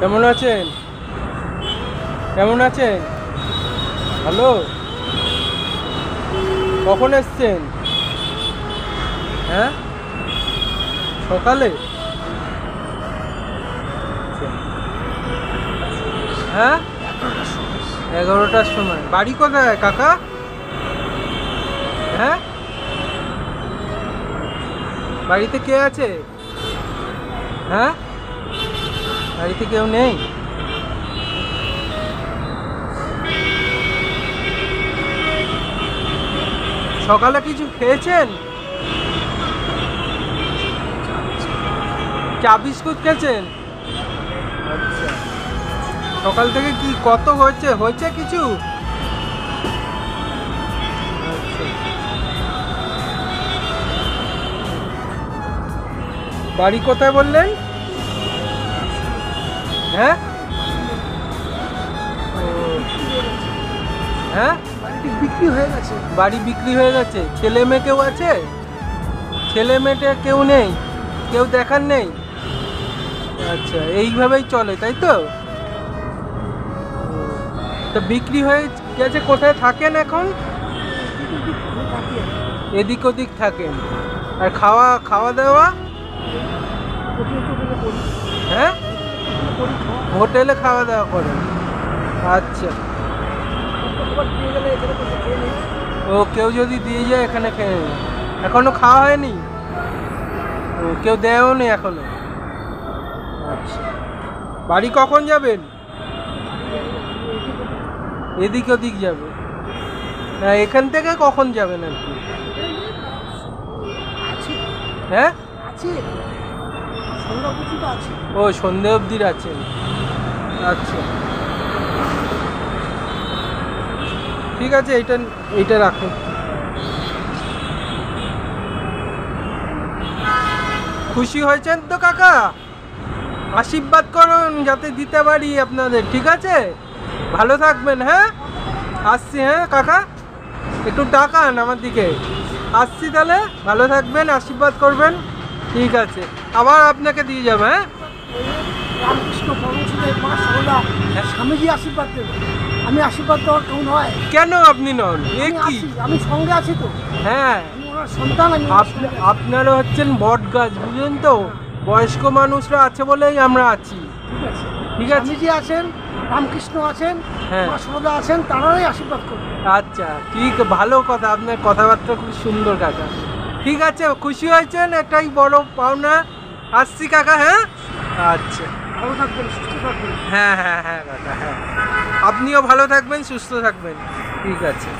কেমন আছেন? কেমন আছেন? হ্যালো? কখন এসছেন? হ্যাঁ? সকালে? হ্যাঁ? এগারোটার সময়। বাড়ি কোথায় কাকা? হ্যাঁ? বাড়িতে কে আছে? হ্যাঁ? বাড়িতে কেউ নেই? সকালে কিছু খেয়েছেন? চা বিস্কুট খেয়েছেন? আচ্ছা সকাল থেকে কি কত হয়েছে? হয়েছে কিছু? বাড়ি কোথায় বললেন? হ্যাঁ? ও, হ্যাঁ? বাড়িটি বিক্রি হয়ে গেছে। বাড়ি বিক্রি হয়ে গেছে। ছেলে মেয়ে কেউ আছে? ছেলে মেয়েটা কেউ নেই? কেউ দেখার নেই? আচ্ছা এইভাবেই চলে তাই তো? তো বিক্রি হয়ে গেছে কোথায় থাকেন এখন? এদিক ওদিক থাকেন। আর খাওয়া খাওয়া দাওয়া? হ্যাঁ? হোটেলে খাওয়া দাওয়া করেন আচ্ছা। ও কেউ যদি দিয়ে যায় এখানে খেয়ে এখনও খাওয়া হয়নি? ও কেউ দেয়ও নি এখনও? আচ্ছা। বাড়ি কখন যাবেন? এদিক ওদিক যাবে। না এখান থেকে কখন যাবেন আর কি? হ্যাঁ? ও সন্ধে অবধির আছেন আচ্ছা। ঠিক আছে, এইটা এইটা রাখুন। খুশি হয়েছেন তো কাকা? আশীর্বাদ করুন, যাতে দিতে পারি আপনাদের, ঠিক আছে? ভালো থাকবেন হ্যাঁ? আসছি হ্যাঁ কাকা? একটু টাকান আমার দিকে। আসছি তাহলে, ভালো থাকবেন, আশীর্বাদ করবেন। ঠিক আছে। আবার আপনাকে দিয়ে যাব হ্যাঁ? রামকৃষ্ণ মা সরলা স্বামীজি আশীর্বাদ দেবে। আমি আশীর্বাদ দেওয়ার কেমন হয়। কেন আপনি নন? এ আমি কি? আমি সঙ্গে আছি তো। হ্যাঁ। সন্তান আমি। আপনারা হচ্ছেন বট গাছ বুঝলেন তো? বয়স্ক মানুষরা আছে বলেই আমরা আছি। ঠিক আছে। ঠিক আছে? স্বামীজি আছেন রামকৃষ্ণ আছেন হ্যাঁ। সরলা আছেন তারাই আশীর্বাদ করবে আচ্ছা ঠিক ভালো কথা। আপনার কথাবার্তা খুব সুন্দর কাকা। ঠিক আছে খুশি হয়েছেন? এটাই বড় পাওনা। আসছি কাকা হ্যাঁ? আচ্ছা। ভালো থাকবেন সুস্থ থাকবেন। হ্যাঁ হ্যাঁ হ্যাঁ কাকা হ্যাঁ। আপনিও ভালো থাকবেন সুস্থ থাকবেন। ঠিক আছে।